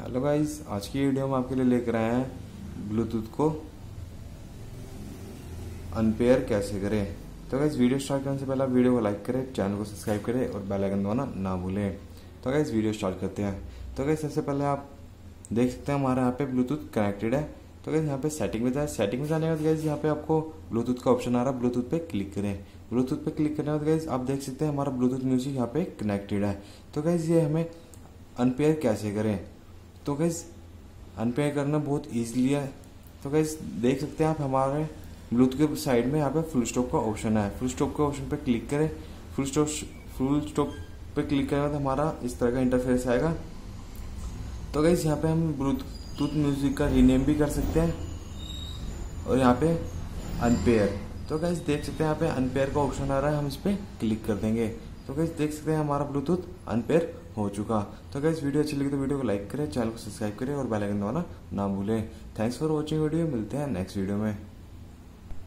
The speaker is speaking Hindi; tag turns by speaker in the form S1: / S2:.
S1: हेलो गाइस आज की वीडियो में आपके लिए लेकर आए हैं ब्लूटूथ को अनपेयर कैसे करें। तो गाइस वीडियो स्टार्ट करने से पहले आप वीडियो को लाइक करें चैनल को सब्सक्राइब करें और बेल आइकन दबाना ना भूलें। तो गाइस वीडियो स्टार्ट करते हैं। तो गाइस सबसे पहले आप देख सकते हैं हमारे यहाँ पे ब्लूटूथ कनेक्टेड है। तो गाइस यहाँ पे सेटिंग में जाए। सेटिंग में जाने के बाद गाइस यहाँ पे आपको ब्लूटूथ का ऑप्शन आ रहा है। ब्लूटूथ पे क्लिक करें। ब्लूटूथ पे क्लिक करने के बाद गाइस आप देख सकते हैं हमारा ब्लूटूथ म्यूज़िक यहाँ पे कनेक्टेड है। तो गाइस ये हमें अनपेयर कैसे करें? तो गैस अनपेयर करना बहुत ईजिली है। तो गैस देख सकते हैं आप हमारे ब्लूटूथ के साइड में यहाँ पे फुल स्टॉप का ऑप्शन है। फुल स्टॉप के ऑप्शन पे क्लिक करें। फुल स्टॉप फुल स्टॉप पे क्लिक करने बाद हमारा इस तरह का इंटरफेस आएगा। तो गैस यहाँ पे हम ब्लूटूथ म्यूज़िक का रीनेम भी कर सकते हैं। और यहाँ पे अनपेयर तो गैस देख सकते हैं यहाँ पे अनपेयर का ऑप्शन आ रहा है। हम इस पर क्लिक कर देंगे। तो गैस देख सकते हैं हमारा ब्लूटूथ अनपेयर हो चुका। तो गैस वीडियो अच्छी लगी तो वीडियो को लाइक करें चैनल को सब्सक्राइब करें और बेल आइकन दबाना ना भूलें। थैंक्स फॉर वॉचिंग वीडियो मिलते हैं नेक्स्ट वीडियो में।